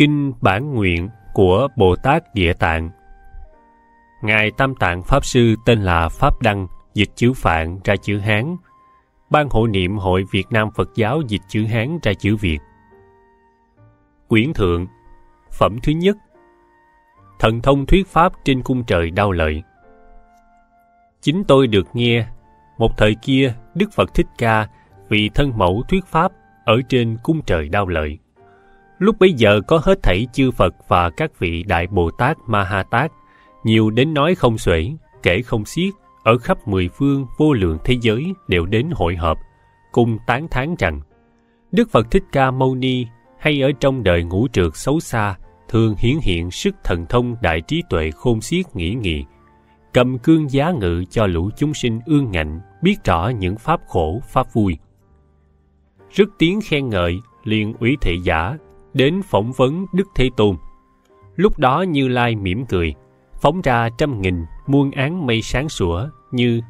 Kinh Bản Nguyện của Bồ Tát Địa Tạng Ngài Tam Tạng Pháp Sư tên là Pháp Đăng, dịch chữ Phạn ra chữ Hán. Ban hộ niệm Hội Việt Nam Phật giáo dịch chữ Hán ra chữ Việt. Quyển Thượng Phẩm thứ nhất Thần thông thuyết Pháp trên cung trời đau lợi Chính tôi được nghe, một thời kia Đức Phật Thích Ca vì thân mẫu thuyết Pháp ở trên cung trời đau lợi. Lúc bấy giờ có hết thảy chư Phật và các vị Đại Bồ Tát Ma Ha Tát, nhiều đến nói không xuể, kể không xiết, ở khắp mười phương vô lượng thế giới đều đến hội họp, cùng tán thán rằng Đức Phật Thích Ca Mâu Ni hay ở trong đời ngũ trượt xấu xa thường hiển hiện sức thần thông đại trí tuệ khôn xiết nghĩ nghị, cầm cương giá ngự cho lũ chúng sinh ương ngạnh biết rõ những pháp khổ, pháp vui. Rất tiếng khen ngợi, liền ủy thị giả đến phỏng vấn Đức Thế Tôn. Lúc đó Như Lai mỉm cười, phóng ra trăm nghìn muôn án mây sáng sủa như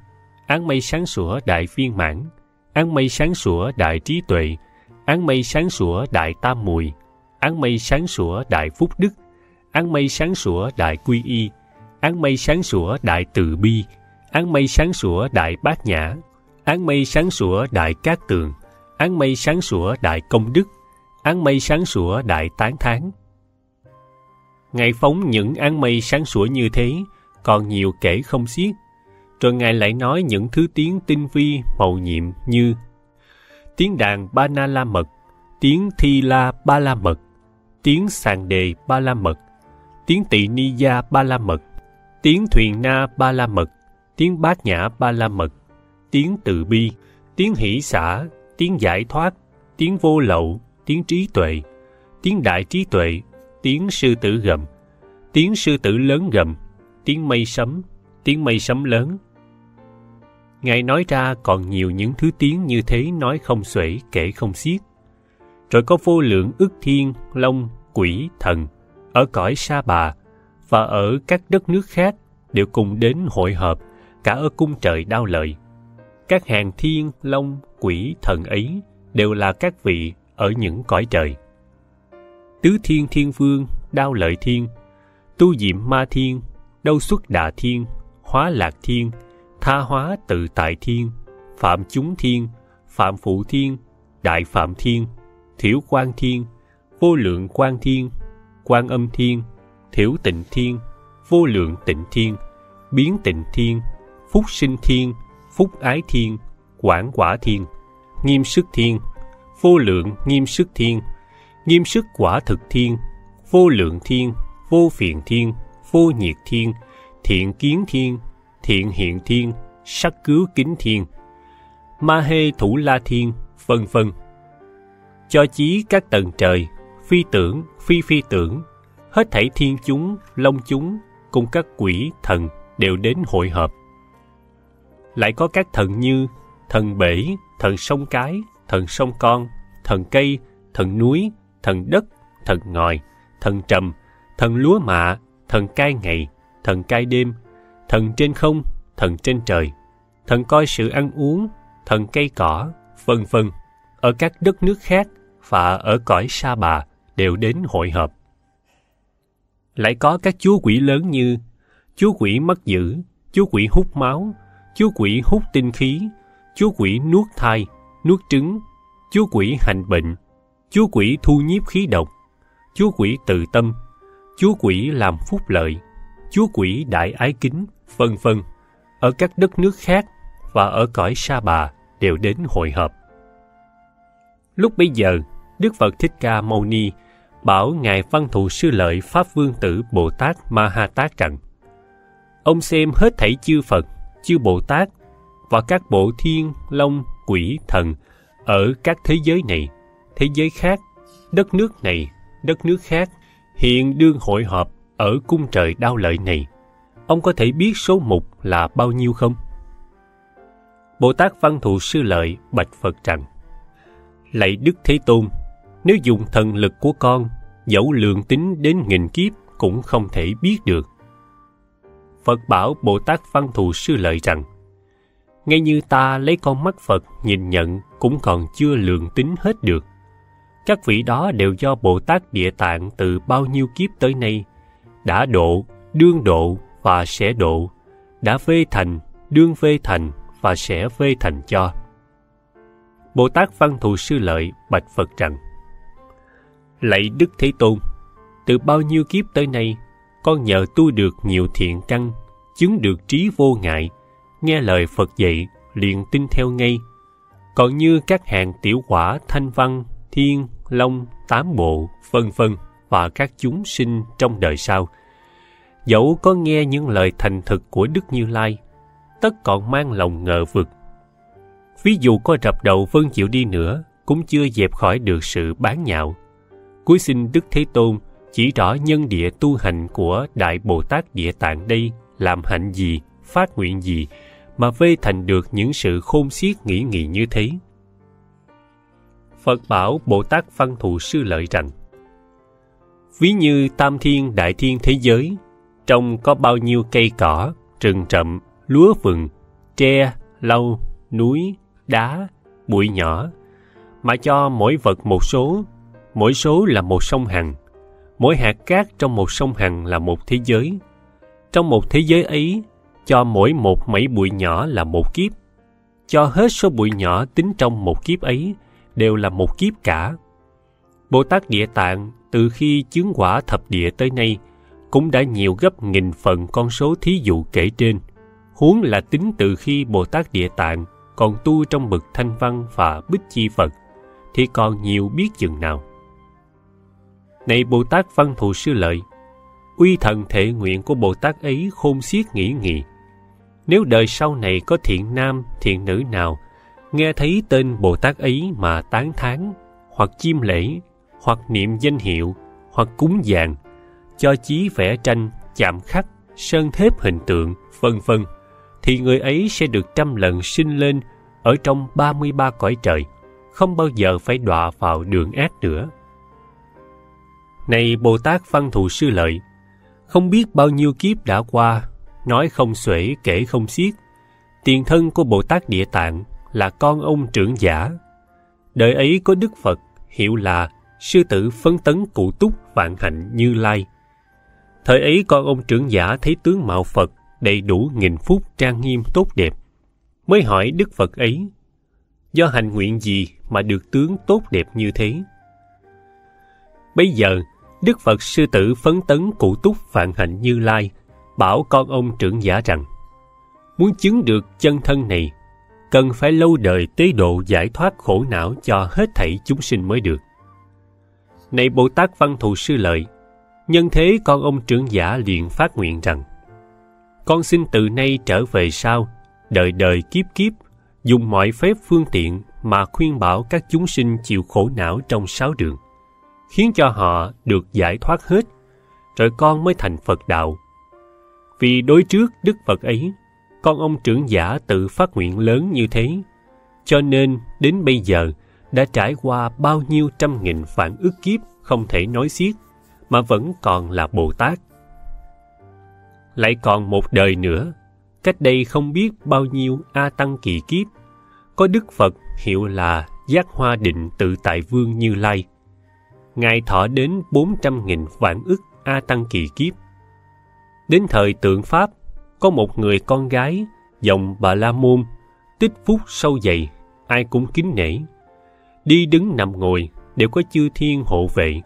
án mây sáng sủa đại viên mãn, án mây sáng sủa đại trí tuệ, án mây sáng sủa đại tam mùi, án mây sáng sủa đại phúc đức, án mây sáng sủa đại quy y, án mây sáng sủa đại từ bi, án mây sáng sủa đại bát nhã, án mây sáng sủa đại cát tường, án mây sáng sủa đại công đức, án mây sáng sủa đại tán thán. Ngài phóng những án mây sáng sủa như thế, còn nhiều kể không xiết. Rồi Ngài lại nói những thứ tiếng tinh vi, màu nhiệm như tiếng đàn ba na la mật, tiếng thi la ba la mật, tiếng sàn đề ba la mật, tiếng tỳ ni gia ba la mật, tiếng thuyền na ba la mật, tiếng bát nhã ba la mật, tiếng từ bi, tiếng hỷ xả, tiếng giải thoát, tiếng vô lậu, tiếng trí tuệ, tiếng đại trí tuệ, tiếng sư tử gầm, tiếng sư tử lớn gầm, tiếng mây sấm, tiếng mây sấm lớn. Ngài nói ra còn nhiều những thứ tiếng như thế nói không xuể kể không xiết. Rồi có vô lượng ức thiên, long, quỷ, thần, ở cõi sa bà và ở các đất nước khác đều cùng đến hội hợp cả ở cung trời đao lợi. Các hàng thiên, long, quỷ, thần ấy đều là các vị ở những cõi trời. Tứ thiên thiên vương, đao lợi thiên, tu diệm ma thiên, đâu xuất đà thiên, hóa lạc thiên, tha hóa tự tại thiên, phạm chúng thiên, phạm phụ thiên, đại phạm thiên, thiểu quan thiên, vô lượng quan thiên, quan âm thiên, thiểu tịnh thiên, vô lượng tịnh thiên, biến tịnh thiên, phúc sinh thiên, phúc ái thiên, quảng quả thiên, nghiêm sức thiên, vô lượng nghiêm sức thiên, nghiêm sức quả thực thiên, vô lượng thiên, vô phiền thiên, vô nhiệt thiên, thiện kiến thiên, thiện hiện thiên, sắc cứu kính thiên, ma hê thủ la thiên, vân vân. Cho chí các tầng trời, phi tưởng, phi phi tưởng, hết thảy thiên chúng, long chúng, cùng các quỷ, thần đều đến hội hợp Lại có các thần như thần bể, thần sông cái, thần sông con, thần cây, thần núi, thần đất, thần ngòi, thần trầm, thần lúa mạ, thần cai ngày, thần cai đêm, thần trên không, thần trên trời, thần coi sự ăn uống, thần cây cỏ, vân vân. Ở các đất nước khác và ở cõi sa bà đều đến hội họp. Lại có các chúa quỷ lớn như chúa quỷ mất dữ, chúa quỷ hút máu, chúa quỷ hút tinh khí, chúa quỷ nuốt thai, nuốt trứng, chúa quỷ hành bệnh, chúa quỷ thu nhiếp khí độc, chúa quỷ từ tâm, chúa quỷ làm phúc lợi, chúa quỷ đại ái kính, vân vân. Ở các đất nước khác và ở cõi sa bà đều đến hội họp. Lúc bấy giờ, Đức Phật Thích Ca Mâu Ni bảo Ngài Văn Thù Sư Lợi Pháp Vương Tử Bồ Tát Ma Ha Tát rằng Ông xem hết thảy chư Phật, chư Bồ Tát và các bộ thiên, long, quỷ, thần ở các thế giới này, thế giới khác, đất nước này, đất nước khác, hiện đương hội họp ở cung trời đao lợi này. Ông có thể biết số mục là bao nhiêu không? Bồ Tát Văn Thù Sư Lợi bạch Phật rằng Lạy Đức Thế Tôn, nếu dùng thần lực của con, dẫu lượng tính đến nghìn kiếp cũng không thể biết được. Phật bảo Bồ Tát Văn Thù Sư Lợi rằng ngay như ta lấy con mắt Phật nhìn nhận cũng còn chưa lượng tính hết được. các vị đó đều do Bồ Tát Địa Tạng từ bao nhiêu kiếp tới nay đã độ, đương độ và sẽ độ, đã phê thành, đương phê thành và sẽ phê thành cho. Bồ Tát Văn Thù Sư Lợi bạch Phật rằng Lạy Đức Thế Tôn, từ bao nhiêu kiếp tới nay, con nhờ tu được nhiều thiện căn, chứng được trí vô ngại, nghe lời Phật dạy, liền tin theo ngay. Còn như các hàng tiểu quả thanh văn, thiên, long, tám bộ, vân vân và các chúng sinh trong đời sau. Dẫu có nghe những lời thành thực của Đức Như Lai, tất còn mang lòng ngờ vực. Ví dụ có rập đầu vân chịu đi nữa, cũng chưa dẹp khỏi được sự bán nhạo. Cuối xin Đức Thế Tôn chỉ rõ nhân địa tu hành của Đại Bồ Tát Địa Tạng đây làm hạnh gì, phát nguyện gì mà vây thành được những sự khôn xiết nghĩ nghị như thế. Phật bảo Bồ Tát Văn Thù Sư Lợi rằng Ví như tam thiên đại thiên thế giới, trong có bao nhiêu cây cỏ, rừng rậm, lúa vừng, tre, lau, núi, đá, bụi nhỏ, mà cho mỗi vật một số, mỗi số là một sông Hằng, mỗi hạt cát trong một sông Hằng là một thế giới. Trong một thế giới ấy, cho mỗi một mẩy bụi nhỏ là một kiếp. Cho hết số bụi nhỏ tính trong một kiếp ấy đều là một kiếp cả. Bồ Tát Địa Tạng từ khi chứng quả thập địa tới nay cũng đã nhiều gấp nghìn phần con số thí dụ kể trên. Huống là tính từ khi Bồ Tát Địa Tạng còn tu trong bậc thanh văn và bích chi Phật thì còn nhiều biết chừng nào. Này Bồ Tát Văn Thù Sư Lợi, uy thần thể nguyện của Bồ Tát ấy khôn xiết nghĩ nghị. Nếu đời sau này có thiện nam, thiện nữ nào nghe thấy tên Bồ Tát ấy mà tán thán, hoặc chiêm lễ, hoặc niệm danh hiệu, hoặc cúng dường, cho chí vẽ tranh, chạm khắc, sơn thép hình tượng, vân vân, thì người ấy sẽ được trăm lần sinh lên ở trong 33 cõi trời, không bao giờ phải đọa vào đường ác nữa. Này Bồ Tát Văn Thù Sư Lợi, không biết bao nhiêu kiếp đã qua, nói không xuể kể không xiết. Tiền thân của Bồ Tát Địa Tạng là con ông trưởng giả. Đời ấy có Đức Phật, hiệu là Sư tử phấn tấn cụ túc vạn hạnh như lai. Thời ấy con ông trưởng giả thấy tướng mạo Phật đầy đủ nghìn phút trang nghiêm tốt đẹp. Mới hỏi Đức Phật ấy, do hành nguyện gì mà được tướng tốt đẹp như thế? Bây giờ, Đức Phật sư tử phấn tấn cụ túc phạn hạnh như lai, bảo con ông trưởng giả rằng, muốn chứng được chân thân này, cần phải lâu đời tế độ giải thoát khổ não cho hết thảy chúng sinh mới được. Này Bồ Tát Văn Thù Sư Lợi, nhân thế con ông trưởng giả liền phát nguyện rằng, con xin từ nay trở về sau, đời đời kiếp kiếp, dùng mọi phép phương tiện mà khuyên bảo các chúng sinh chịu khổ não trong sáu đường khiến cho họ được giải thoát hết, rồi con mới thành Phật đạo. Vì đối trước Đức Phật ấy, con ông trưởng giả tự phát nguyện lớn như thế, cho nên đến bây giờ đã trải qua bao nhiêu trăm nghìn vạn ức kiếp không thể nói xiết, mà vẫn còn là Bồ Tát. Lại còn một đời nữa, cách đây không biết bao nhiêu A Tăng kỳ kiếp, có Đức Phật hiệu là Giác Hoa Định Tự Tại Vương Như Lai, Ngài thọ đến 400.000 vạn ức A Tăng kỳ kiếp. Đến thời tượng Pháp, có một người con gái, dòng Bà La Môn, tích phúc sâu dày, ai cũng kính nể. Đi đứng nằm ngồi đều có chư thiên hộ vệ.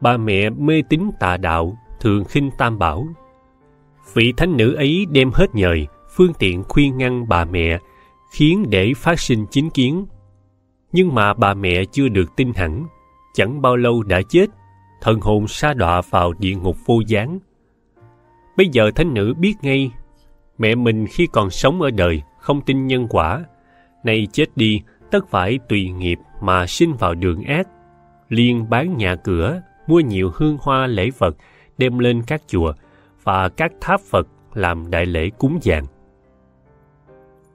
Bà mẹ mê tín tà đạo, thường khinh tam bảo. Vị thánh nữ ấy đem hết nhời, phương tiện khuyên ngăn bà mẹ, khiến để phát sinh chính kiến. Nhưng mà bà mẹ chưa được tin hẳn, chẳng bao lâu đã chết, thần hồn sa đọa vào địa ngục vô gián. Bây giờ thánh nữ biết ngay, mẹ mình khi còn sống ở đời không tin nhân quả, nay chết đi tất phải tùy nghiệp mà sinh vào đường ác, Liên bán nhà cửa, mua nhiều hương hoa lễ vật đem lên các chùa và các tháp Phật làm đại lễ cúng dường.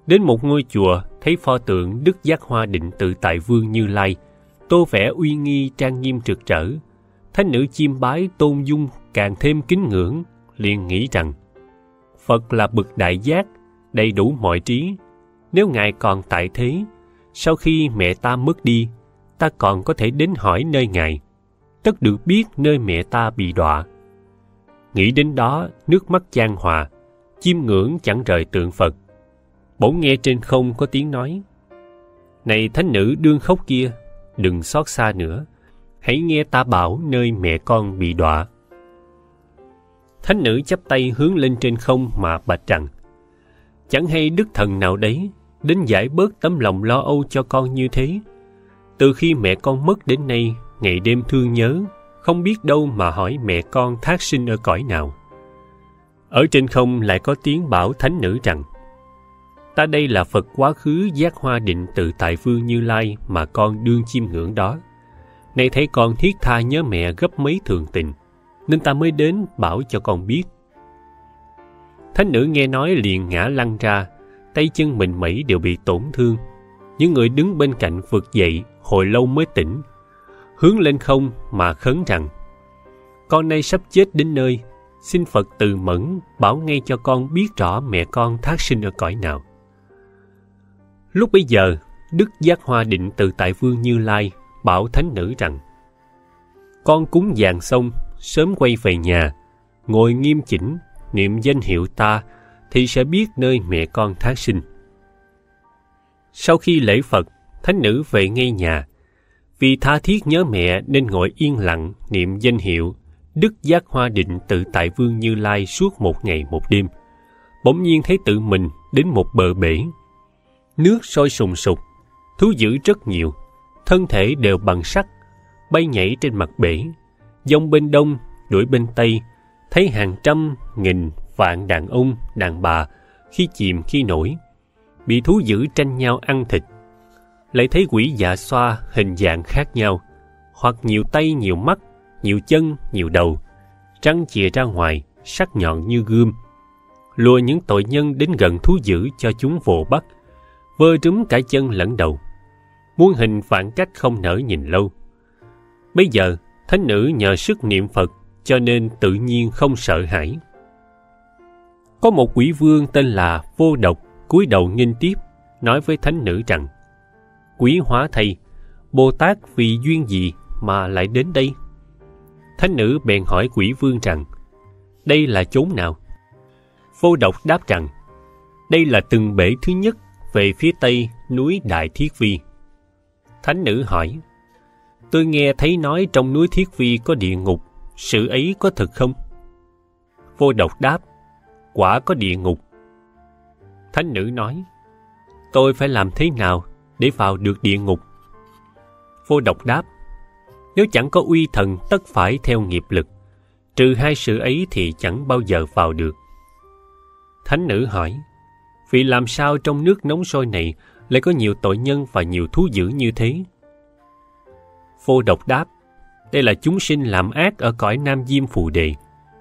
Đến một ngôi chùa, thấy pho tượng Đức Giác Hoa Định Tự Tại Vương Như Lai tô vẽ uy nghi trang nghiêm trực trở thánh nữ chiêm bái tôn dung càng thêm kính ngưỡng liền nghĩ rằng phật là bậc đại giác đầy đủ mọi trí nếu ngài còn tại thế sau khi mẹ ta mất đi ta còn có thể đến hỏi nơi ngài, tất được biết nơi mẹ ta bị đọa. Nghĩ đến đó, nước mắt chan hòa, chiêm ngưỡng chẳng rời tượng Phật. Bỗng nghe trên không có tiếng nói, Này thánh nữ đương khóc kia, đừng xót xa nữa, hãy nghe ta bảo nơi mẹ con bị đọa. Thánh nữ chắp tay hướng lên trên không mà bạch rằng, Chẳng hay đức thần nào đấy đến giải bớt tấm lòng lo âu cho con như thế. Từ khi mẹ con mất đến nay, ngày đêm thương nhớ, không biết đâu mà hỏi mẹ con thác sinh ở cõi nào. Ở trên không lại có tiếng bảo thánh nữ rằng, Ta đây là Phật quá khứ giác hoa định từ tại vương Như Lai mà con đương chiêm ngưỡng đó. Nay thấy con thiết tha nhớ mẹ gấp mấy thường tình, nên ta mới đến bảo cho con biết. Thánh nữ nghe nói liền ngã lăn ra, tay chân mình mẩy đều bị tổn thương. Những người đứng bên cạnh vực dậy, hồi lâu mới tỉnh. Hướng lên không mà khấn rằng, con nay sắp chết đến nơi, xin Phật từ mẫn bảo ngay cho con biết rõ mẹ con thác sinh ở cõi nào. Lúc bấy giờ, Đức Giác Hoa Định từ tại Vương Như Lai bảo thánh nữ rằng Con cúng dàn xong, sớm quay về nhà, ngồi nghiêm chỉnh, niệm danh hiệu ta thì sẽ biết nơi mẹ con thác sinh. Sau khi lễ Phật, thánh nữ về ngay nhà. Vì tha thiết nhớ mẹ nên ngồi yên lặng niệm danh hiệu Đức Giác Hoa Định tự tại Vương Như Lai suốt một ngày một đêm. Bỗng nhiên thấy tự mình đến một bờ bể. Nước sôi sùng sục, thú dữ rất nhiều, thân thể đều bằng sắt, bay nhảy trên mặt bể. Dông bên đông, đuổi bên tây, thấy hàng trăm, nghìn, vạn đàn ông, đàn bà, khi chìm khi nổi, bị thú dữ tranh nhau ăn thịt. Lại thấy quỷ dạ xoa hình dạng khác nhau, hoặc nhiều tay nhiều mắt, nhiều chân, nhiều đầu, răng chìa ra ngoài, sắc nhọn như gươm. Lùa những tội nhân đến gần thú dữ cho chúng vồ bắt, vơ trúm cả chân lẫn đầu. Muôn hình phản cách không nở nhìn lâu. Bây giờ, thánh nữ nhờ sức niệm Phật cho nên tự nhiên không sợ hãi. Có một quỷ vương tên là Vô Độc cúi đầu nghinh tiếp, nói với thánh nữ rằng Quý hóa thầy, Bồ Tát vì duyên gì mà lại đến đây? Thánh nữ bèn hỏi quỷ vương rằng Đây là chốn nào? Vô Độc đáp rằng Đây là từng bể thứ nhất về phía tây núi Đại Thiết Vi. Thánh nữ hỏi Tôi nghe thấy nói trong núi Thiết Vi có địa ngục, sự ấy có thật không? Vô Độc đáp quả có địa ngục. Thánh nữ nói, tôi phải làm thế nào để vào được địa ngục? Vô độc đáp, nếu chẳng có uy thần tất phải theo nghiệp lực, trừ hai sự ấy thì chẳng bao giờ vào được. Thánh nữ hỏi, vì làm sao trong nước nóng sôi này lại có nhiều tội nhân và nhiều thú dữ như thế? Vô độc đáp, đây là chúng sinh làm ác ở cõi Nam Diêm Phù Đề.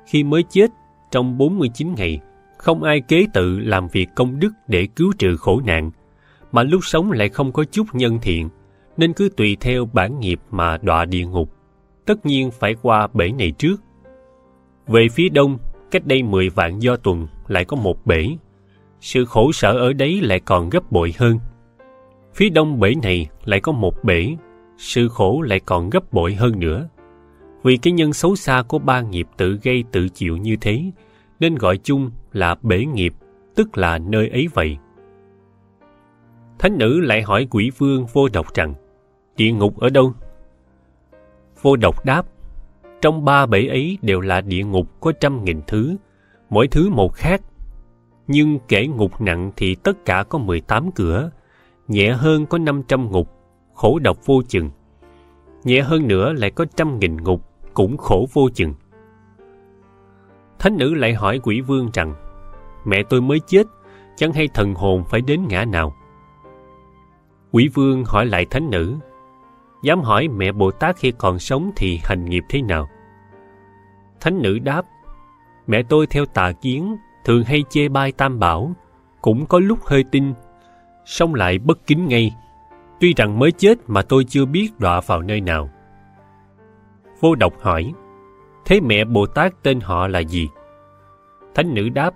Khi mới chết, trong 49 ngày, không ai kế tự làm việc công đức để cứu trừ khổ nạn, mà lúc sống lại không có chút nhân thiện, nên cứ tùy theo bản nghiệp mà đọa địa ngục. Tất nhiên phải qua bể này trước. Về phía đông, cách đây 10 vạn do tuần lại có một bể. Sự khổ sở ở đấy lại còn gấp bội hơn. Phía đông bể này lại có một bể, sự khổ lại còn gấp bội hơn nữa. Vì cái nhân xấu xa của ba nghiệp tự gây tự chịu như thế, nên gọi chung là bể nghiệp, tức là nơi ấy vậy. Thánh nữ lại hỏi quỷ vương vô độc rằng, địa ngục ở đâu? Vô độc đáp, trong ba bể ấy đều là địa ngục có trăm nghìn thứ, mỗi thứ một khác. Nhưng kể ngục nặng thì tất cả có 18 cửa, nhẹ hơn có 500 ngục, khổ độc vô chừng. Nhẹ hơn nữa lại có trăm nghìn ngục, cũng khổ vô chừng. Thánh nữ lại hỏi quỷ vương rằng Mẹ tôi mới chết Chẳng hay thần hồn phải đến ngã nào Quỷ vương hỏi lại thánh nữ Dám hỏi mẹ Bồ Tát khi còn sống Thì hành nghiệp thế nào Thánh nữ đáp Mẹ tôi theo tà kiến Thường hay chê bai tam bảo Cũng có lúc hơi tin Xong lại bất kính ngay Tuy rằng mới chết mà tôi chưa biết đọa vào nơi nào Vô độc hỏi Thế mẹ Bồ Tát tên họ là gì? Thánh nữ đáp,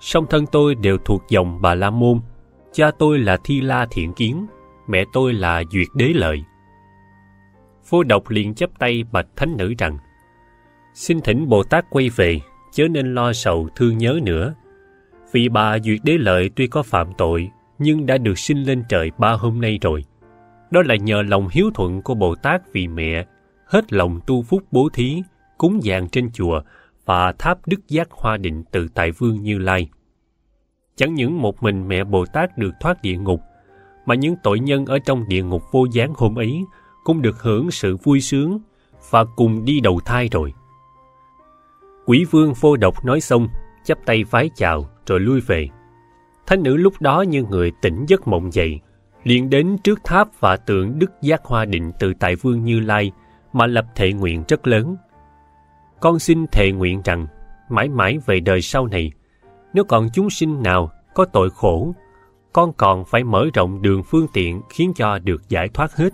song thân tôi đều thuộc dòng Bà La Môn. Cha tôi là Thi La Thiện Kiến, mẹ tôi là Duyệt Đế Lợi. Vô độc liền chấp tay bạch thánh nữ rằng Xin thỉnh Bồ Tát quay về, chớ nên lo sầu thương nhớ nữa. Vì bà Duyệt Đế Lợi tuy có phạm tội, nhưng đã được sinh lên trời ba hôm nay rồi. Đó là nhờ lòng hiếu thuận của Bồ Tát vì mẹ, hết lòng tu phúc bố thí, cúng dường trên chùa và tháp đức giác hoa định từ tại vương Như Lai. Chẳng những một mình mẹ Bồ Tát được thoát địa ngục, mà những tội nhân ở trong địa ngục vô gián hôm ấy cũng được hưởng sự vui sướng và cùng đi đầu thai rồi. Quỷ vương vô độc nói xong, chắp tay vái chào rồi lui về. Thánh nữ lúc đó như người tỉnh giấc mộng dậy, liền đến trước tháp và tượng Đức Giác Hoa Định từ tại Vương Như Lai mà lập thệ nguyện rất lớn. Con xin thệ nguyện rằng, mãi mãi về đời sau này, nếu còn chúng sinh nào có tội khổ, con còn phải mở rộng đường phương tiện khiến cho được giải thoát hết.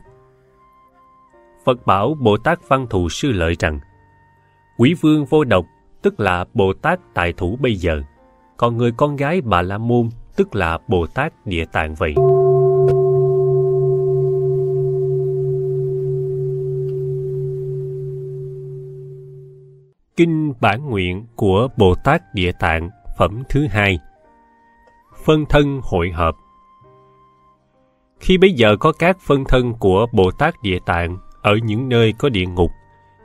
Phật bảo Bồ Tát Văn Thù Sư Lợi rằng, Quỷ vương vô độc tức là Bồ Tát Tài Thủ bây giờ, còn người con gái Bà La Môn tức là Bồ Tát Địa Tạng vậy. Kinh Bản Nguyện của Bồ Tát Địa Tạng phẩm thứ hai. Phân thân hội hợp. Khi bây giờ có các phân thân của Bồ Tát Địa Tạng ở những nơi có địa ngục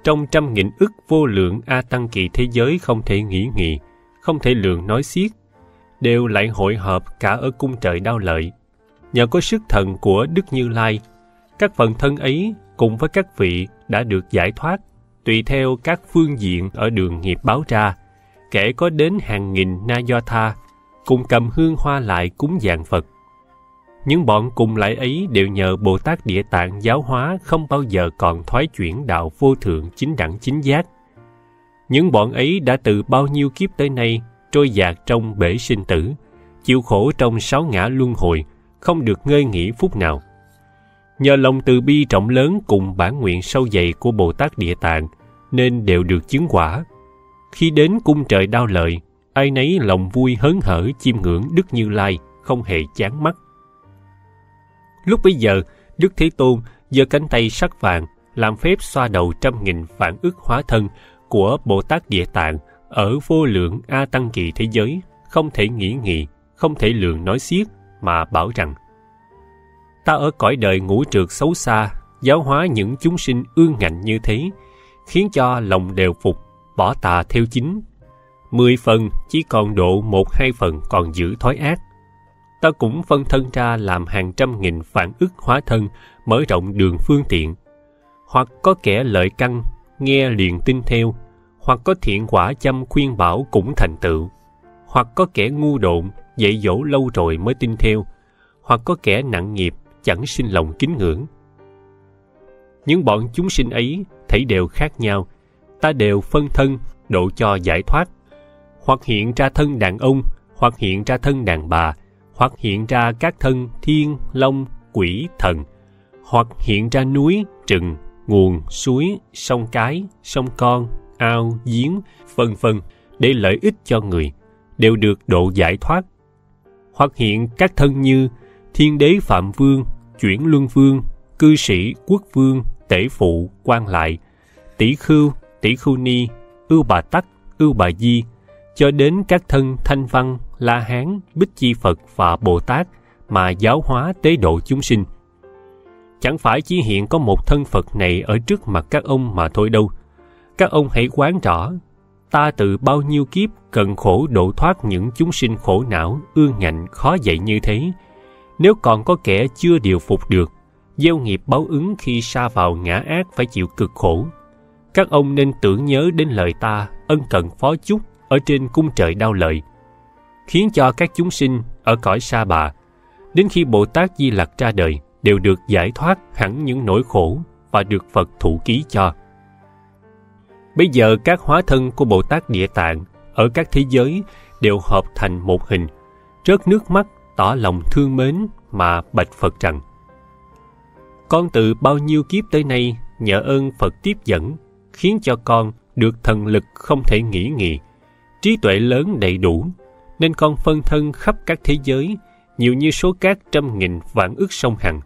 trong trăm nghìn ức vô lượng A Tăng kỳ thế giới không thể nghĩ nghị, không thể lượng nói xiết, đều lại hội hợp cả ở cung trời đau lợi. Nhờ có sức thần của Đức Như Lai, các phần thân ấy cùng với các vị đã được giải thoát, tùy theo các phương diện ở đường nghiệp báo ra, kẻ có đến hàng nghìn na do tha, cùng cầm hương hoa lại cúng dường Phật. Những bọn cùng lại ấy đều nhờ Bồ Tát Địa Tạng giáo hóa không bao giờ còn thoái chuyển đạo vô thượng chính đẳng chính giác. Những bọn ấy đã từ bao nhiêu kiếp tới nay trôi dạt trong bể sinh tử, chịu khổ trong sáu ngã luân hồi, không được ngơi nghỉ phút nào. Nhờ lòng từ bi trọng lớn cùng bản nguyện sâu dày của Bồ Tát Địa Tạng, nên đều được chứng quả. Khi đến cung trời đau lợi, ai nấy lòng vui hớn hở chiêm ngưỡng Đức Như Lai, không hề chán mắt. Lúc bấy giờ, Đức Thế Tôn giơ cánh tay sắc vàng làm phép xoa đầu trăm nghìn vạn ức hóa thân của Bồ Tát Địa Tạng ở vô lượng A Tăng Kỳ thế giới, không thể nghĩ nghị, không thể lượng nói xiết, mà bảo rằng Ta ở cõi đời ngũ trượt xấu xa, giáo hóa những chúng sinh ương ngạnh như thế, khiến cho lòng đều phục, bỏ tà theo chính. Mười phần chỉ còn độ một hai phần còn giữ thói ác, ta cũng phân thân ra làm hàng trăm nghìn vạn ức hóa thân, mở rộng đường phương tiện. Hoặc có kẻ lợi căn, nghe liền tin theo, hoặc có thiện quả chăm khuyên bảo cũng thành tựu, hoặc có kẻ ngu độn, dạy dỗ lâu rồi mới tin theo, hoặc có kẻ nặng nghiệp, chẳng sinh lòng kính ngưỡng. Những bọn chúng sinh ấy thấy đều khác nhau, ta đều phân thân, độ cho giải thoát, hoặc hiện ra thân đàn ông, hoặc hiện ra thân đàn bà, hoặc hiện ra các thân thiên, long, quỷ, thần, hoặc hiện ra núi, rừng, nguồn, suối, sông cái, sông con, ao, giếng, vân vân để lợi ích cho người, đều được độ giải thoát. Hoặc hiện các thân như thiên đế phạm vương, chuyển luân vương, cư sĩ quốc vương, tể phụ, quan lại, tỷ khưu, tỷ khưu ni, ưu bà tắc, ưu bà di, cho đến các thân thanh văn, la hán, bích chi Phật và Bồ Tát mà giáo hóa tế độ chúng sinh. Chẳng phải chỉ hiện có một thân Phật này ở trước mặt các ông mà thôi đâu. Các ông hãy quán rõ, ta từ bao nhiêu kiếp cần khổ độ thoát những chúng sinh khổ não, ương ngạnh, khó dạy như thế. Nếu còn có kẻ chưa điều phục được, gieo nghiệp báo ứng khi sa vào ngã ác phải chịu cực khổ. Các ông nên tưởng nhớ đến lời ta, ân cần phó chúc ở trên cung trời đau lợi, khiến cho các chúng sinh ở cõi sa bà, đến khi Bồ Tát Di Lặc ra đời, đều được giải thoát hẳn những nỗi khổ và được Phật thụ ký cho. Bây giờ các hóa thân của Bồ Tát Địa Tạng ở các thế giới đều hợp thành một hình, rớt nước mắt tỏ lòng thương mến mà bạch Phật rằng Con từ bao nhiêu kiếp tới nay nhờ ơn Phật tiếp dẫn, khiến cho con được thần lực không thể nghĩ nghị, trí tuệ lớn đầy đủ, nên con phân thân khắp các thế giới, nhiều như số cát trăm nghìn vạn ước sông Hằng.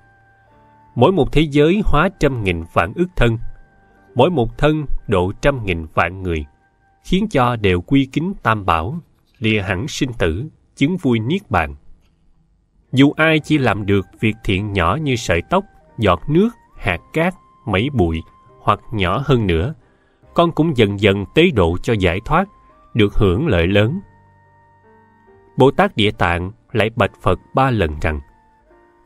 Mỗi một thế giới hóa trăm nghìn vạn ức thân, mỗi một thân độ trăm nghìn vạn người, khiến cho đều quy kính tam bảo, lìa hẳn sinh tử, chứng vui niết bàn. Dù ai chỉ làm được việc thiện nhỏ như sợi tóc, giọt nước, hạt cát, mấy bụi hoặc nhỏ hơn nữa, con cũng dần dần tế độ cho giải thoát, được hưởng lợi lớn. Bồ Tát Địa Tạng lại bạch Phật ba lần rằng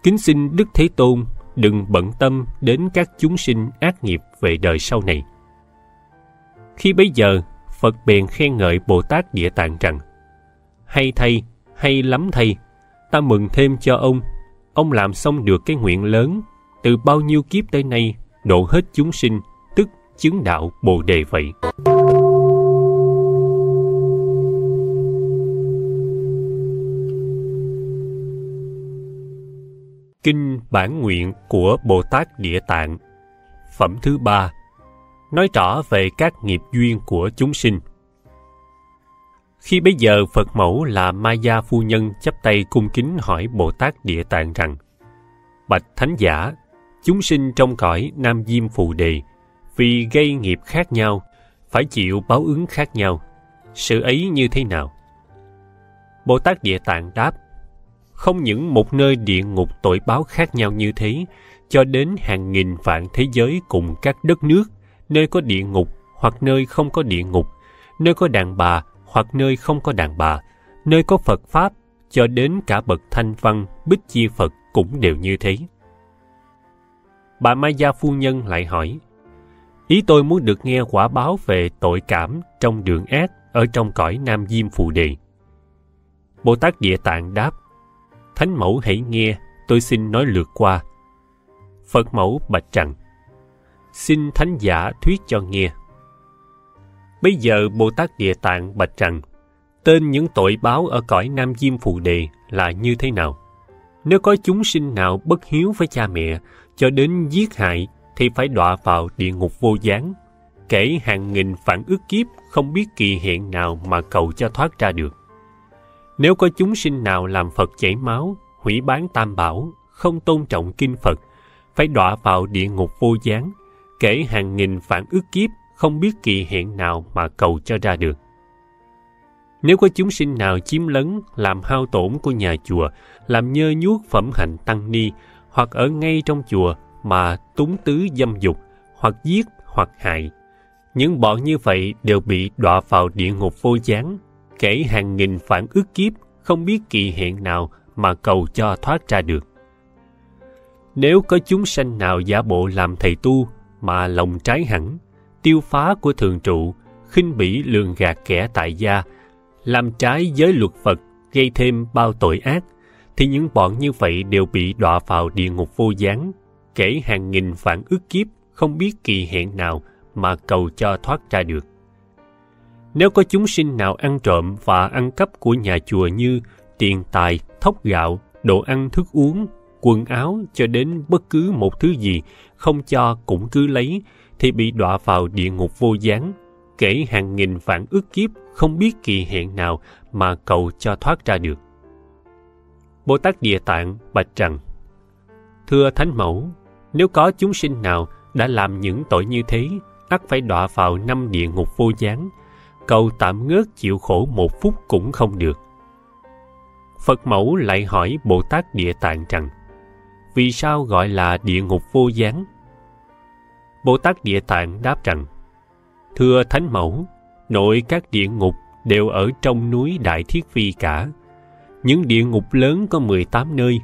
Kính xin Đức Thế Tôn đừng bận tâm đến các chúng sinh ác nghiệp về đời sau này. Khi bấy giờ, Phật bèn khen ngợi Bồ Tát Địa Tạng rằng Hay thay, hay lắm thay, ta mừng thêm cho ông. Ông làm xong được cái nguyện lớn, từ bao nhiêu kiếp tới nay, độ hết chúng sinh, tức chứng đạo Bồ Đề vậy. Kinh Bản Nguyện của Bồ Tát Địa Tạng Phẩm thứ ba Nói rõ về các nghiệp duyên của chúng sinh Khi bấy giờ Phật mẫu là Maya Phu Nhân chấp tay cung kính hỏi Bồ Tát Địa Tạng rằng Bạch Thánh Giả, chúng sinh trong cõi Nam Diêm Phù Đề vì gây nghiệp khác nhau, phải chịu báo ứng khác nhau. Sự ấy như thế nào? Bồ Tát Địa Tạng đáp không những một nơi địa ngục tội báo khác nhau như thế, cho đến hàng nghìn vạn thế giới cùng các đất nước, nơi có địa ngục hoặc nơi không có địa ngục, nơi có đàn bà hoặc nơi không có đàn bà, nơi có Phật Pháp, cho đến cả bậc thanh văn, bích chi Phật cũng đều như thế. Bà Maya Phu Nhân lại hỏi, Ý tôi muốn được nghe quả báo về tội cảm trong đường ác ở trong cõi Nam Diêm Phù Đề. Bồ Tát Địa Tạng đáp, Thánh mẫu hãy nghe, tôi xin nói lượt qua. Phật mẫu bạch rằng, xin thánh giả thuyết cho nghe. Bây giờ Bồ Tát Địa Tạng bạch rằng, tên những tội báo ở cõi Nam Diêm Phù Đề là như thế nào? Nếu có chúng sinh nào bất hiếu với cha mẹ, cho đến giết hại, thì phải đọa vào địa ngục vô gián, kể hàng nghìn phản ước kiếp không biết kỳ hiện nào mà cầu cho thoát ra được. Nếu có chúng sinh nào làm Phật chảy máu, hủy bán tam bảo, không tôn trọng kinh Phật, phải đọa vào địa ngục vô gián, kể hàng nghìn phản ức kiếp không biết kỳ hiện nào mà cầu cho ra được. Nếu có chúng sinh nào chiếm lấn, làm hao tổn của nhà chùa, làm nhơ nhuốc phẩm hạnh tăng ni, hoặc ở ngay trong chùa mà túng tứ dâm dục, hoặc giết hoặc hại, những bọn như vậy đều bị đọa vào địa ngục vô gián kể hàng nghìn phản ước kiếp không biết kỳ hiện nào mà cầu cho thoát ra được. Nếu có chúng sanh nào giả bộ làm thầy tu mà lòng trái hẳn, tiêu phá của thường trụ, khinh bỉ lường gạt kẻ tại gia, làm trái giới luật Phật, gây thêm bao tội ác, thì những bọn như vậy đều bị đọa vào địa ngục vô gián, kể hàng nghìn phản ước kiếp không biết kỳ hẹn nào mà cầu cho thoát ra được. Nếu có chúng sinh nào ăn trộm và ăn cắp của nhà chùa như tiền tài, thóc gạo, đồ ăn thức uống, quần áo cho đến bất cứ một thứ gì không cho cũng cứ lấy thì bị đọa vào địa ngục vô gián kể hàng nghìn vạn ước kiếp không biết kỳ hẹn nào mà cầu cho thoát ra được. Bồ Tát Địa Tạng bạch rằng Thưa Thánh Mẫu, nếu có chúng sinh nào đã làm những tội như thế, ắt phải đọa vào năm địa ngục vô gián cầu tạm ngớt chịu khổ một phút cũng không được. Phật mẫu lại hỏi Bồ Tát Địa Tạng rằng, vì sao gọi là địa ngục vô gián? Bồ Tát Địa Tạng đáp rằng, Thưa Thánh Mẫu, nội các địa ngục đều ở trong núi Đại Thiết Phi cả. Những địa ngục lớn có 18 nơi,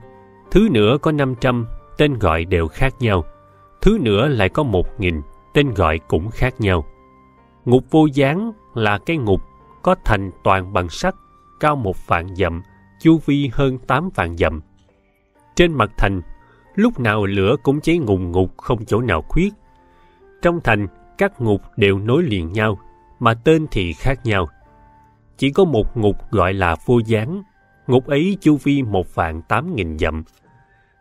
thứ nữa có 500, tên gọi đều khác nhau. Thứ nữa lại có 1.000, tên gọi cũng khác nhau. Ngục vô gián là cái ngục có thành toàn bằng sắt, cao một vạn dặm, chu vi hơn tám vạn dặm. Trên mặt thành, lúc nào lửa cũng cháy ngùng ngục không chỗ nào khuyết. Trong thành, các ngục đều nối liền nhau, mà tên thì khác nhau. Chỉ có một ngục gọi là vô gián, ngục ấy chu vi một vạn tám nghìn dặm.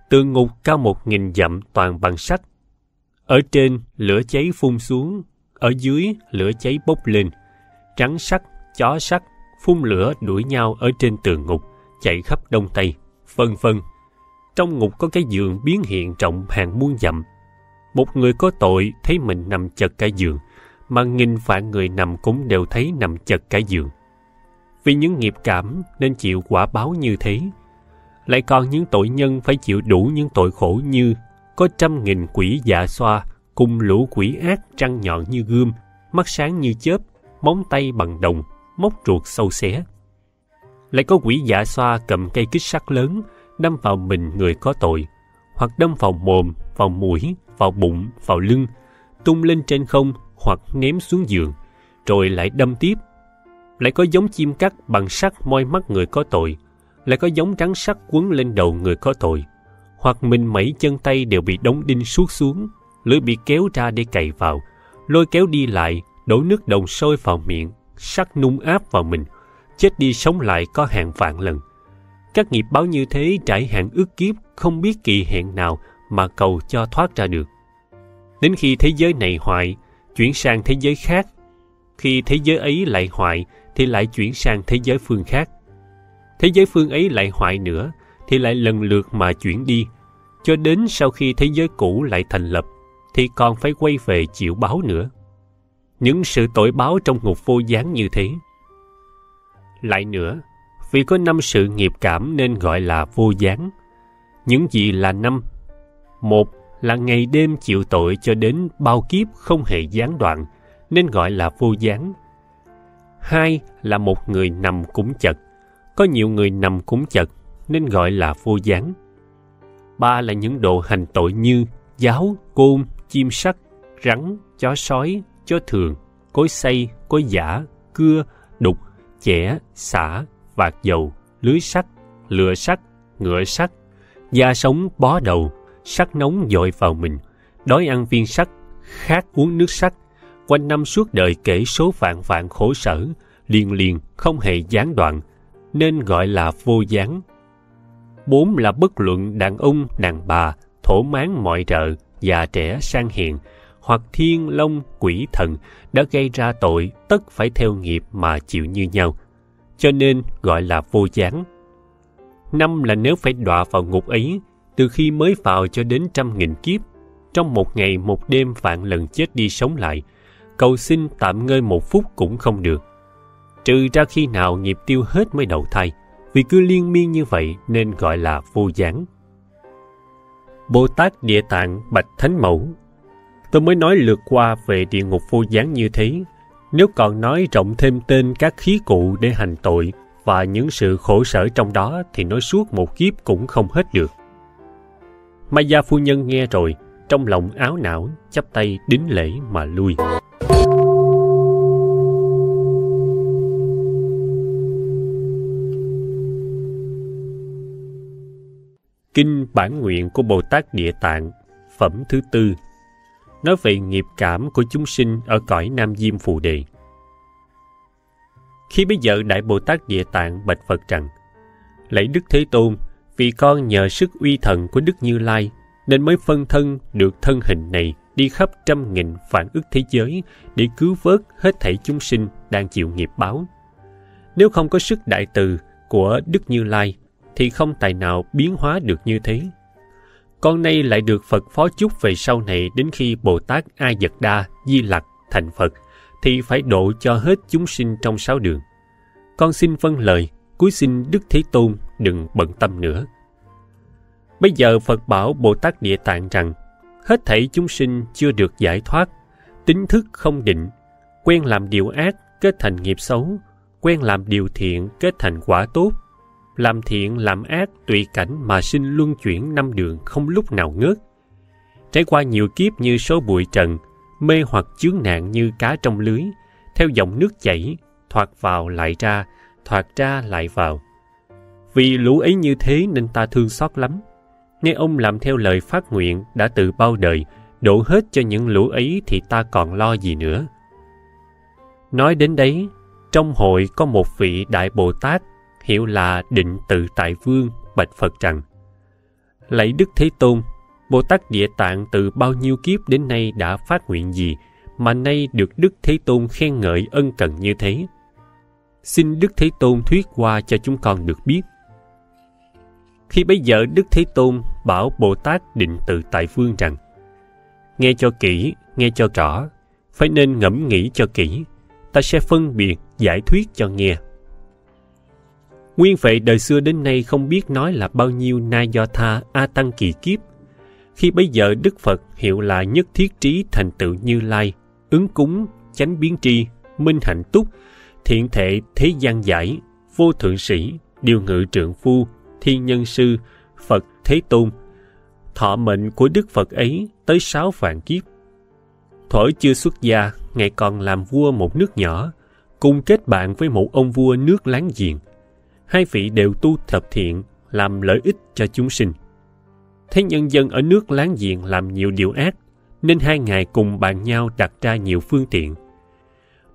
Tường ngục cao một nghìn dặm toàn bằng sắt. Ở trên, lửa cháy phun xuống, ở dưới, lửa cháy bốc lên trắng sắt, chó sắt, phun lửa đuổi nhau ở trên tường ngục, chạy khắp đông tây, vân vân. trong ngục có cái giường biến hiện trọng hàng muôn dặm. Một người có tội thấy mình nằm chật cả giường, mà nghìn vạn người nằm cũng đều thấy nằm chật cả giường. Vì những nghiệp cảm nên chịu quả báo như thế. Lại còn những tội nhân phải chịu đủ những tội khổ như có trăm nghìn quỷ dạ xoa cùng lũ quỷ ác trăng nhọn như gươm, mắt sáng như chớp, móng tay bằng đồng, móc ruột sâu xé. Lại có quỷ dạ xoa cầm cây kích sắt lớn, đâm vào mình người có tội, hoặc đâm vào mồm, vào mũi, vào bụng, vào lưng, tung lên trên không hoặc ném xuống giường, rồi lại đâm tiếp. Lại có giống chim cắt bằng sắt moi mắt người có tội, lại có giống trắng sắt quấn lên đầu người có tội, hoặc mình mẩy chân tay đều bị đóng đinh suốt xuống, lưỡi bị kéo ra để cày vào, lôi kéo đi lại, đổ nước đồng sôi vào miệng, sắt nung áp vào mình, chết đi sống lại có hàng vạn lần. Các nghiệp báo như thế trải hạn ước kiếp không biết kỳ hẹn nào mà cầu cho thoát ra được. Đến khi thế giới này hoại, chuyển sang thế giới khác. Khi thế giới ấy lại hoại thì lại chuyển sang thế giới phương khác. Thế giới phương ấy lại hoại nữa thì lại lần lượt mà chuyển đi, cho đến sau khi thế giới cũ lại thành lập thì còn phải quay về chịu báo nữa. Những sự tội báo trong ngục vô gián như thế. Lại nữa, vì có năm sự nghiệp cảm nên gọi là vô gián. Những gì là năm? Một là ngày đêm chịu tội cho đến bao kiếp không hề gián đoạn, nên gọi là vô gián. Hai là một người nằm cúng chật, có nhiều người nằm cúng chật nên gọi là vô gián. Ba là những độ hành tội như giáo, côn, chim sắt, rắn, chó sói, chó thường, cối xay, cối giả, cưa, đục, chẻ, xả, vạt dầu, lưới sắt, lửa sắt, ngựa sắt, da sống bó đầu, sắt nóng dội vào mình, đói ăn viên sắt, khát uống nước sắt, quanh năm suốt đời kể số vạn vạn khổ sở, liền liền không hề gián đoạn, nên gọi là vô gián. Bốn là bất luận đàn ông, đàn bà, thổ mán mọi trợ, già trẻ sang hiền, hoặc thiên long quỷ thần đã gây ra tội tất phải theo nghiệp mà chịu như nhau, cho nên gọi là vô gián. Năm là nếu phải đọa vào ngục ấy, từ khi mới vào cho đến trăm nghìn kiếp, trong một ngày một đêm vạn lần chết đi sống lại, cầu xin tạm ngơi một phút cũng không được. Trừ ra khi nào nghiệp tiêu hết mới đầu thai, vì cứ liên miên như vậy nên gọi là vô gián. Bồ Tát Địa Tạng Bạch Thánh Mẫu Tôi mới nói lượt qua về địa ngục vô gián như thế. Nếu còn nói rộng thêm tên các khí cụ để hành tội và những sự khổ sở trong đó thì nói suốt một kiếp cũng không hết được. Mai gia phu nhân nghe rồi, trong lòng áo não, chắp tay đính lễ mà lui. Kinh Bản Nguyện của Bồ Tát Địa Tạng, phẩm thứ tư, nói về nghiệp cảm của chúng sinh ở cõi Nam Diêm Phù Đề. Khi bây giờ Đại Bồ Tát Địa Tạng bạch Phật rằng, Lạy Đức Thế Tôn, vì con nhờ sức uy thần của Đức Như Lai nên mới phân thân được thân hình này đi khắp trăm nghìn vạn ức thế giới để cứu vớt hết thảy chúng sinh đang chịu nghiệp báo. Nếu không có sức đại từ của Đức Như Lai thì không tài nào biến hóa được như thế. Con nay lại được Phật phó chúc về sau này đến khi Bồ Tát A Dật Đa, Di Lặc thành Phật thì phải độ cho hết chúng sinh trong sáu đường. Con xin vâng lời, cuối xin Đức Thế Tôn đừng bận tâm nữa. Bây giờ Phật bảo Bồ Tát Địa Tạng rằng hết thảy chúng sinh chưa được giải thoát, tính thức không định, quen làm điều ác kết thành nghiệp xấu, quen làm điều thiện kết thành quả tốt, làm thiện làm ác tùy cảnh mà sinh luân chuyển năm đường không lúc nào ngớt. Trải qua nhiều kiếp như số bụi trần, mê hoặc chướng nạn như cá trong lưới, theo dòng nước chảy, thoạt vào lại ra, thoạt ra lại vào. Vì lũ ấy như thế nên ta thương xót lắm. Nghe ông làm theo lời phát nguyện đã từ bao đời, đổ hết cho những lũ ấy thì ta còn lo gì nữa. Nói đến đấy, trong hội có một vị Đại Bồ Tát hiệu là Định Tự Tại Vương bạch Phật rằng Lạy Đức Thế Tôn, Bồ Tát Địa Tạng từ bao nhiêu kiếp đến nay đã phát nguyện gì mà nay được Đức Thế Tôn khen ngợi ân cần như thế? Xin Đức Thế Tôn thuyết qua cho chúng con được biết. Khi bấy giờ Đức Thế Tôn bảo Bồ Tát định tự tại vương rằng Nghe cho kỹ, nghe cho rõ, phải nên ngẫm nghĩ cho kỹ, ta sẽ phân biệt, giải thuyết cho nghe. Nguyên vậy đời xưa đến nay không biết nói là bao nhiêu na do tha a tăng kỳ kiếp. Khi bây giờ Đức Phật hiệu là nhất thiết trí thành tựu như lai, ứng cúng, chánh biến tri, minh hạnh túc, thiện thể thế gian giải, vô thượng sĩ, điều ngự trượng phu, thiên nhân sư, Phật Thế Tôn. Thọ mệnh của Đức Phật ấy tới sáu vạn kiếp. Thổi chưa xuất gia, ngày còn làm vua một nước nhỏ, cùng kết bạn với một ông vua nước láng giềng. Hai vị đều tu thập thiện, làm lợi ích cho chúng sinh. Thế nhân dân ở nước láng giềng làm nhiều điều ác, nên hai ngài cùng bàn nhau đặt ra nhiều phương tiện.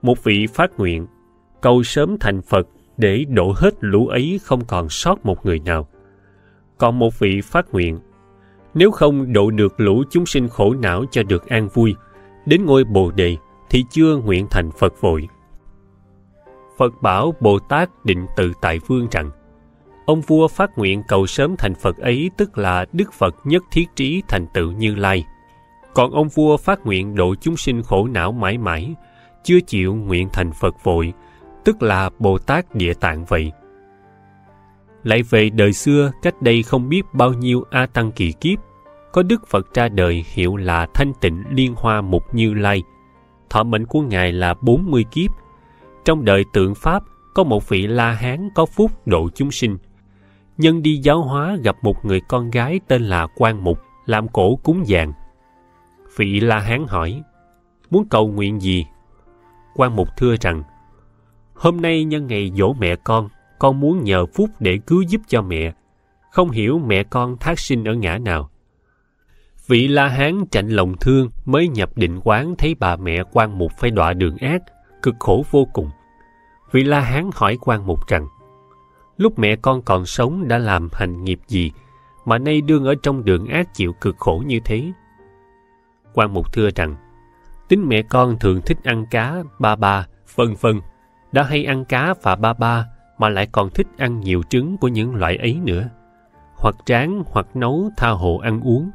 Một vị phát nguyện, cầu sớm thành Phật để độ hết lũ ấy không còn sót một người nào. Còn một vị phát nguyện, nếu không độ được lũ chúng sinh khổ não cho được an vui, đến ngôi Bồ Đề thì chưa nguyện thành Phật vội. Phật bảo Bồ Tát định tự tại vương rằng Ông vua phát nguyện cầu sớm thành Phật ấy tức là Đức Phật nhất thiết trí thành tựu như lai. Còn ông vua phát nguyện độ chúng sinh khổ não mãi mãi, chưa chịu nguyện thành Phật vội, tức là Bồ Tát Địa Tạng vậy. Lại về đời xưa, cách đây không biết bao nhiêu A Tăng kỳ kiếp, có Đức Phật ra đời hiệu là Thanh Tịnh Liên Hoa Mục Như Lai. Thọ mệnh của Ngài là 40 kiếp. Trong đời tượng Pháp, có một vị La Hán có phúc độ chúng sinh. Nhân đi giáo hóa gặp một người con gái tên là Quan Mục, làm cổ cúng dường. Vị La Hán hỏi, muốn cầu nguyện gì? Quan Mục thưa rằng, hôm nay nhân ngày dỗ mẹ con, con muốn nhờ phúc để cứu giúp cho mẹ. Không hiểu mẹ con thác sinh ở ngã nào. Vị La Hán chạnh lòng thương mới nhập định quán thấy bà mẹ quan mục phải đọa đường ác, cực khổ vô cùng. Vị La Hán hỏi quan mục rằng, lúc mẹ con còn sống đã làm hành nghiệp gì mà nay đương ở trong đường ác chịu cực khổ như thế? Quan mục thưa rằng, tính mẹ con thường thích ăn cá, ba ba, vân vân. Đã hay ăn cá và ba ba mà lại còn thích ăn nhiều trứng của những loại ấy nữa. Hoặc tráng hoặc nấu tha hồ ăn uống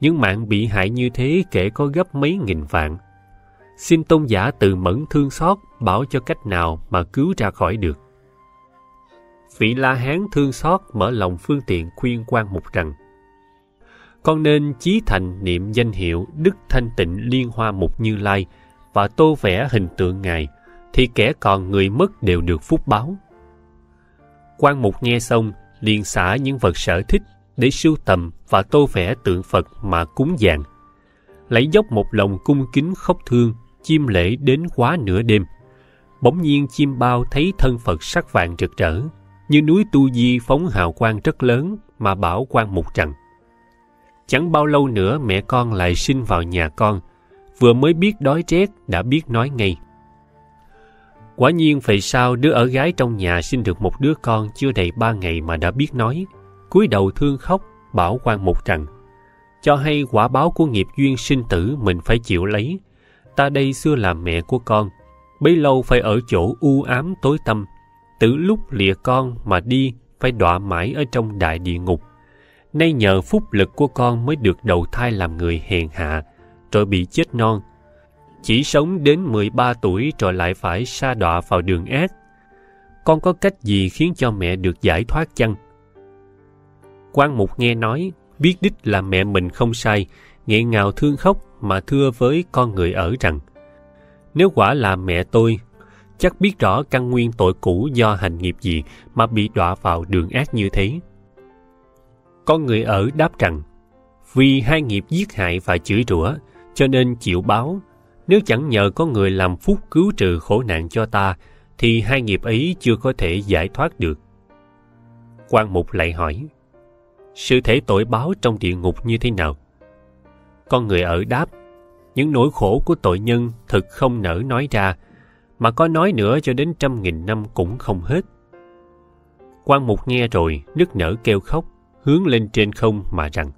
những mạng bị hại như thế kể có gấp mấy nghìn vạn. Xin tôn giả từ mẫn thương xót bảo cho cách nào mà cứu ra khỏi được. Vị La Hán thương xót mở lòng phương tiện khuyên quan mục rằng con nên chí thành niệm danh hiệu Đức Thanh Tịnh Liên Hoa Mục Như Lai và tô vẽ hình tượng Ngài, thì kẻ còn người mất đều được phúc báo. Quan mục nghe xong, liền xả những vật sở thích để sưu tầm và tô vẽ tượng Phật mà cúng dường. Lấy dốc một lòng cung kính khóc thương, chim lễ đến quá nửa đêm. Bỗng nhiên chim bao thấy thân Phật sắc vàng rực rỡ, như núi Tu Di phóng hào quang rất lớn mà bảo quan mục rằng Chẳng bao lâu nữa mẹ con lại sinh vào nhà con, vừa mới biết đói rét đã biết nói ngay. Quả nhiên về sau đứa ở gái trong nhà sinh được một đứa con chưa đầy ba ngày mà đã biết nói, cúi đầu thương khóc, bảo quan mục rằng cho hay quả báo của nghiệp duyên sinh tử mình phải chịu lấy. Ta đây xưa là mẹ của con, bấy lâu phải ở chỗ u ám tối tăm, từ lúc lìa con mà đi phải đọa mãi ở trong đại địa ngục. Nay nhờ phúc lực của con mới được đầu thai làm người hèn hạ, rồi bị chết non. Chỉ sống đến 13 tuổi rồi lại phải sa đọa vào đường ác. Con có cách gì khiến cho mẹ được giải thoát chăng? quan mục nghe nói, biết đích là mẹ mình không sai, nghẹn ngào thương khóc mà thưa với con người ở rằng nếu quả là mẹ tôi, chắc biết rõ căn nguyên tội cũ do hành nghiệp gì mà bị đọa vào đường ác như thế. Con người ở đáp rằng vì hai nghiệp giết hại và chửi rủa cho nên chịu báo nếu chẳng nhờ có người làm phúc cứu trừ khổ nạn cho ta thì hai nghiệp ấy chưa có thể giải thoát được. Quan Mục lại hỏi sự thể tội báo trong địa ngục như thế nào? Con người ở đáp, những nỗi khổ của tội nhân thực không nỡ nói ra, mà có nói nữa cho đến trăm nghìn năm cũng không hết. Quan mục nghe rồi, nức nở kêu khóc, hướng lên trên không mà rằng,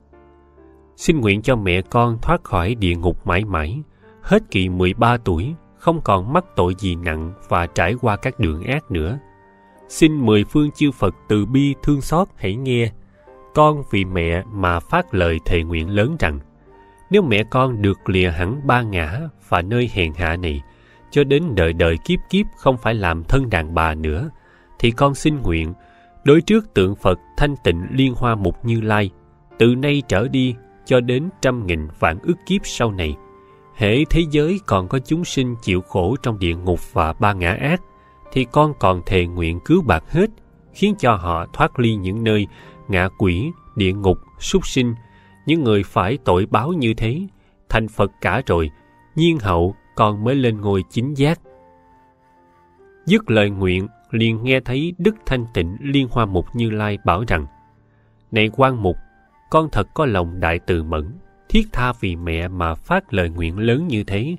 Xin nguyện cho mẹ con thoát khỏi địa ngục mãi mãi, hết kỳ 13 tuổi, không còn mắc tội gì nặng và trải qua các đường ác nữa. Xin mười phương chư Phật từ bi thương xót hãy nghe, con vì mẹ mà phát lời thề nguyện lớn rằng nếu mẹ con được lìa hẳn ba ngã và nơi hèn hạ này, cho đến đời đời kiếp kiếp không phải làm thân đàn bà nữa, thì con xin nguyện, đối trước tượng Phật thanh tịnh liên hoa mục như lai, từ nay trở đi cho đến trăm nghìn vạn ức kiếp sau này. Hễ thế giới còn có chúng sinh chịu khổ trong địa ngục và ba ngã ác, thì con còn thề nguyện cứu bạc hết, khiến cho họ thoát ly những nơi ngạ quỷ, địa ngục, súc sinh những người phải tội báo như thế, thành phật cả rồi, nhiên hậu con mới lên ngôi chính giác. Dứt lời nguyện, liền nghe thấy đức thanh tịnh liên hoa mục như lai bảo rằng, này quan mục, con thật có lòng đại từ mẫn, thiết tha vì mẹ mà phát lời nguyện lớn như thế.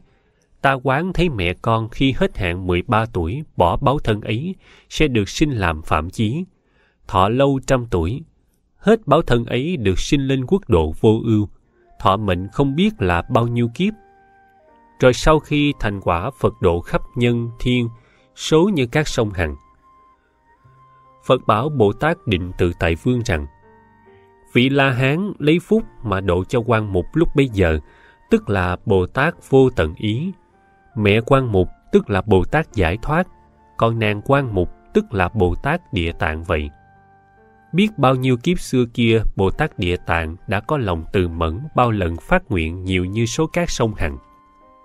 Ta quán thấy mẹ con khi hết hạn 13 tuổi bỏ báo thân ấy sẽ được sinh làm phạm chí. Thọ lâu trăm tuổi hết báo thân ấy được sinh lên quốc độ vô ưu, thọ mệnh không biết là bao nhiêu kiếp. Rồi sau khi thành quả phật độ khắp nhân thiên, số như các sông hằng, phật bảo bồ tát định tự tại vương rằng, vị la hán lấy phúc mà độ cho quan mục lúc bấy giờ, tức là bồ tát vô tận ý. Mẹ quan mục tức là bồ tát giải thoát, còn nàng quan mục tức là bồ tát địa tạng vậy biết bao nhiêu kiếp xưa kia bồ tát địa tạng đã có lòng từ mẫn bao lần phát nguyện nhiều như số cát sông hằng.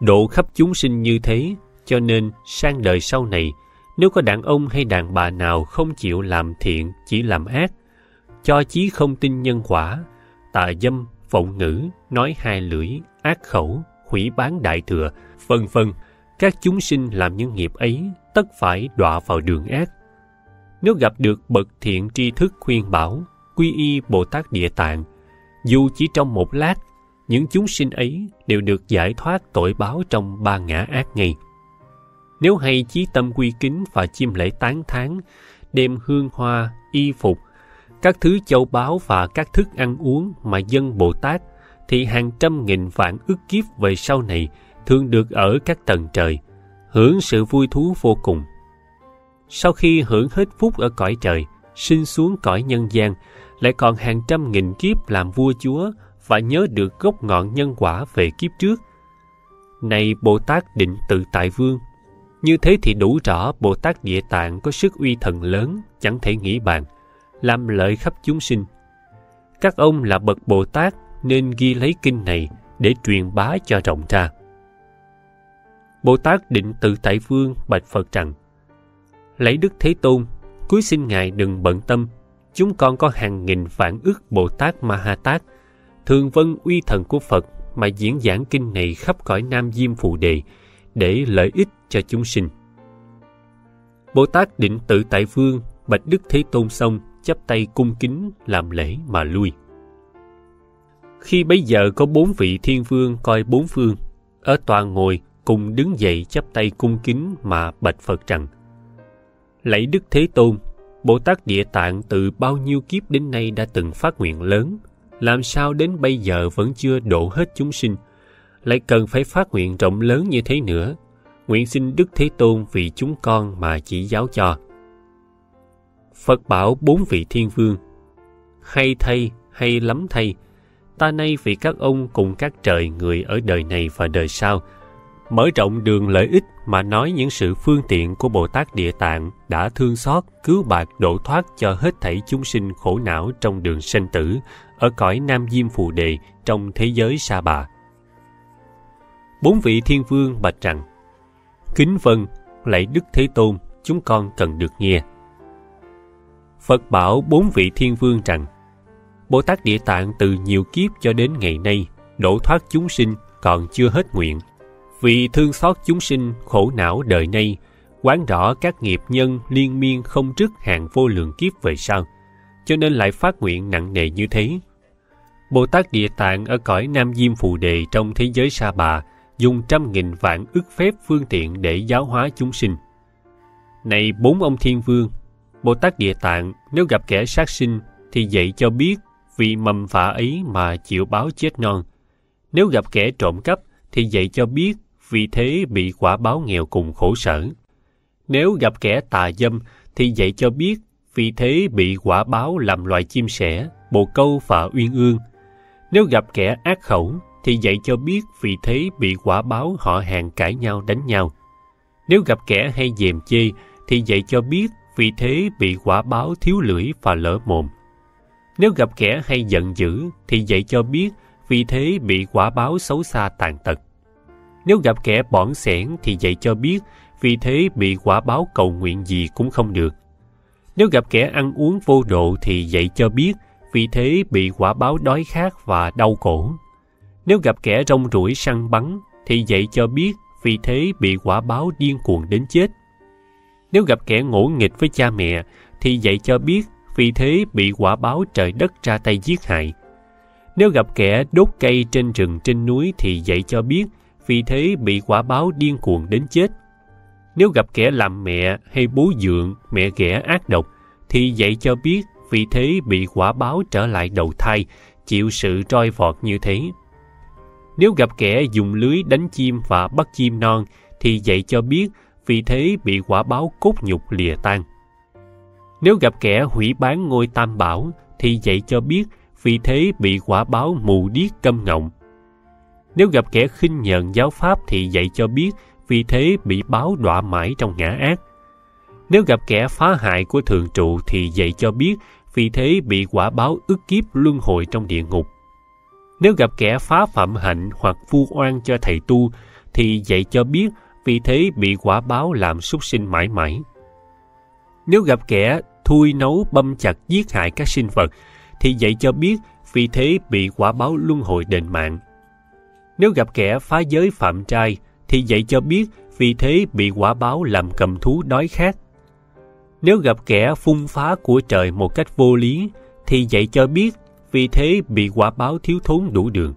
Độ khắp chúng sinh như thế, cho nên sang đời sau này, nếu có đàn ông hay đàn bà nào không chịu làm thiện, chỉ làm ác, cho chí không tin nhân quả, tà dâm vọng ngữ, nói hai lưỡi, ác khẩu, hủy bán đại thừa, vân vân, các chúng sinh làm những nghiệp ấy, tất phải đọa vào đường ác nếu gặp được bậc thiện tri thức khuyên bảo, quy y bồ tát địa tạng, dù chỉ trong một lát, những chúng sinh ấy đều được giải thoát tội báo trong ba ngã ác ngay nếu hay chí tâm quy kính và chim lễ tán thán, đem hương hoa, y phục, các thứ châu báu và các thức ăn uống mà dân bồ tát, thì hàng trăm nghìn vạn ức kiếp về sau này thường được ở các tầng trời, hưởng sự vui thú vô cùng sau khi hưởng hết phúc ở cõi trời, sinh xuống cõi nhân gian, lại còn hàng trăm nghìn kiếp làm vua chúa và nhớ được gốc ngọn nhân quả về kiếp trước. Này bồ tát định tự tại vương, như thế thì đủ rõ bồ tát địa tạng có sức uy thần lớn, chẳng thể nghĩ bàn, làm lợi khắp chúng sinh. Các ông là bậc bồ tát nên ghi lấy kinh này để truyền bá cho rộng ra. Bồ tát định tự tại vương bạch phật rằng lấy đức thế tôn cuối xin ngài đừng bận tâm. Chúng con có hàng nghìn vạn ước bồ tát ma ha tát thường vân uy thần của phật mà diễn giảng kinh này khắp cõi nam diêm phù đề để lợi ích cho chúng sinh. Bồ tát định tự tại vương bạch đức thế tôn xong, chắp tay cung kính làm lễ mà lui. Khi bấy giờ có bốn vị thiên vương coi bốn phương, ở tòa ngồi cùng đứng dậy chắp tay cung kính mà bạch phật rằng lạy đức thế tôn, bồ tát địa tạng từ bao nhiêu kiếp đến nay đã từng phát nguyện lớn, làm sao đến bây giờ vẫn chưa độ hết chúng sinh? Lại cần phải phát nguyện rộng lớn như thế nữa. Nguyện xin đức thế tôn vì chúng con mà chỉ giáo cho. Phật bảo bốn vị thiên vương, hay thay, hay lắm thay, ta nay vì các ông cùng các trời người ở đời này và đời sau mở rộng đường lợi ích mà nói những sự phương tiện của Bồ Tát Địa Tạng đã thương xót, cứu bạc độ thoát cho hết thảy chúng sinh khổ não trong đường sinh tử, ở cõi Nam Diêm Phù Đề trong thế giới Sa Bà. Bốn vị thiên vương bạch rằng, Kính vân, lạy Đức Thế Tôn, chúng con cần được nghe. Phật bảo bốn vị thiên vương rằng, Bồ Tát Địa Tạng từ nhiều kiếp cho đến ngày nay, độ thoát chúng sinh còn chưa hết nguyện vì thương xót chúng sinh khổ não đời nay, quán rõ các nghiệp nhân liên miên không trước hàng vô lượng kiếp về sau, cho nên lại phát nguyện nặng nề như thế. Bồ Tát Địa Tạng ở cõi Nam Diêm Phù Đề trong thế giới Sa Bà dùng trăm nghìn vạn ức phép phương tiện để giáo hóa chúng sinh. Này bốn ông thiên vương, Bồ Tát Địa Tạng nếu gặp kẻ sát sinh thì dạy cho biết vì mầm phả ấy mà chịu báo chết non. Nếu gặp kẻ trộm cắp thì dạy cho biết vì thế bị quả báo nghèo cùng khổ sở. Nếu gặp kẻ tà dâm thì dạy cho biết vì thế bị quả báo làm loài chim sẻ, bồ câu và uyên ương. Nếu gặp kẻ ác khẩu thì dạy cho biết vì thế bị quả báo họ hàng cãi nhau đánh nhau. Nếu gặp kẻ hay dèm chê thì dạy cho biết vì thế bị quả báo thiếu lưỡi và lỡ mồm. Nếu gặp kẻ hay giận dữ thì dạy cho biết vì thế bị quả báo xấu xa tàn tật. Nếu gặp kẻ bỏn sẻn thì dạy cho biết, vì thế bị quả báo cầu nguyện gì cũng không được. Nếu gặp kẻ ăn uống vô độ thì dạy cho biết, vì thế bị quả báo đói khát và đau cổ. Nếu gặp kẻ rong ruổi săn bắn thì dạy cho biết, vì thế bị quả báo điên cuồng đến chết. Nếu gặp kẻ ngỗ nghịch với cha mẹ thì dạy cho biết, vì thế bị quả báo trời đất ra tay giết hại. Nếu gặp kẻ đốt cây trên rừng trên núi thì dạy cho biết vì thế bị quả báo điên cuồng đến chết. Nếu gặp kẻ làm mẹ hay bố dượng, mẹ ghẻ ác độc thì dạy cho biết vì thế bị quả báo trở lại đầu thai, chịu sự roi vọt như thế. Nếu gặp kẻ dùng lưới đánh chim và bắt chim non thì dạy cho biết vì thế bị quả báo cốt nhục lìa tan. Nếu gặp kẻ hủy bán ngôi tam bảo thì dạy cho biết vì thế bị quả báo mù điếc câm ngọng. Nếu gặp kẻ khinh nhờn giáo pháp thì dạy cho biết, vì thế bị báo đọa mãi trong ngã ác. Nếu gặp kẻ phá hại của thường trụ thì dạy cho biết, vì thế bị quả báo ức kiếp luân hồi trong địa ngục. Nếu gặp kẻ phá phạm hạnh hoặc vu oan cho thầy tu thì dạy cho biết, vì thế bị quả báo làm súc sinh mãi mãi. Nếu gặp kẻ thui nấu băm chặt giết hại các sinh vật thì dạy cho biết, vì thế bị quả báo luân hồi đền mạng. Nếu gặp kẻ phá giới phạm trai thì dạy cho biết vì thế bị quả báo làm cầm thú đói khát. Nếu gặp kẻ phung phá của trời một cách vô lý thì dạy cho biết vì thế bị quả báo thiếu thốn đủ đường.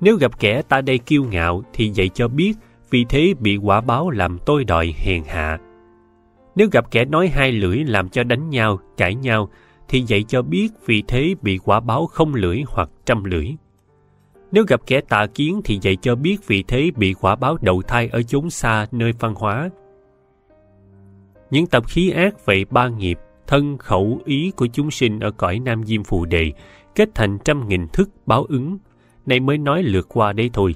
Nếu gặp kẻ ta đây kiêu ngạo thì dạy cho biết vì thế bị quả báo làm tôi đòi hèn hạ. Nếu gặp kẻ nói hai lưỡi làm cho đánh nhau, cãi nhau thì dạy cho biết vì thế bị quả báo không lưỡi hoặc trăm lưỡi. Nếu gặp kẻ tà kiến thì dạy cho biết vị thế bị quả báo đầu thai ở chốn xa nơi văn hóa. Những tập khí ác vậy ba nghiệp, thân khẩu ý của chúng sinh ở cõi Nam Diêm Phù Đề kết thành trăm nghìn thức báo ứng, này mới nói lượt qua đây thôi.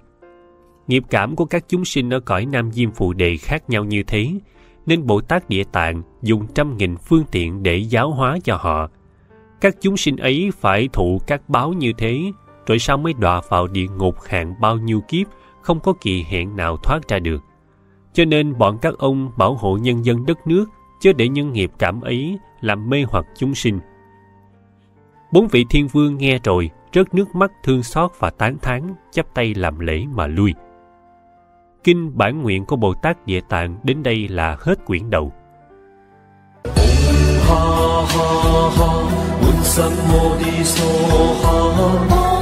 Nghiệp cảm của các chúng sinh ở cõi Nam Diêm Phù Đề khác nhau như thế, nên Bồ Tát Địa Tạng dùng trăm nghìn phương tiện để giáo hóa cho họ. Các chúng sinh ấy phải thụ các báo như thế, rồi sao mới đọa vào địa ngục hạn bao nhiêu kiếp, không có kỳ hẹn nào thoát ra được. Cho nên bọn các ông bảo hộ nhân dân đất nước, chứ để nhân nghiệp cảm ấy làm mê hoặc chúng sinh. Bốn vị thiên vương nghe rồi, rớt nước mắt thương xót và tán thán, chắp tay làm lễ mà lui. Kinh bản nguyện của Bồ Tát Địa Tạng đến đây là hết quyển đầu. ha ha ha,